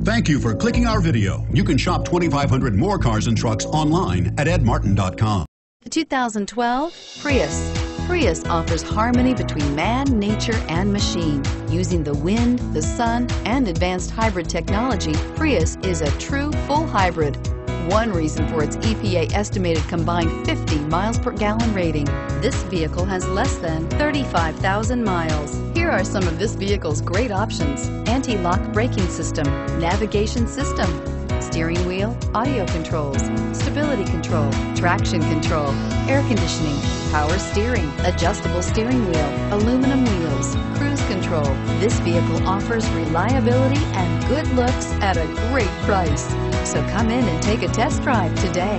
Thank you for clicking our video. You can shop 2,500 more cars and trucks online at edmartin.com. The 2012 Prius. Prius offers harmony between man, nature, and machine. Using the wind, the sun, and advanced hybrid technology, Prius is a true full hybrid. One reason for its EPA estimated combined 50 miles per gallon rating. This vehicle has less than 35,000 miles. Here are some of this vehicle's great options. Anti-lock braking system, navigation system, steering wheel, audio controls, stability control, traction control, air conditioning, power steering, adjustable steering wheel, aluminum wheels, cruise control. This vehicle offers reliability and good looks at a great price. So come in and take a test drive today.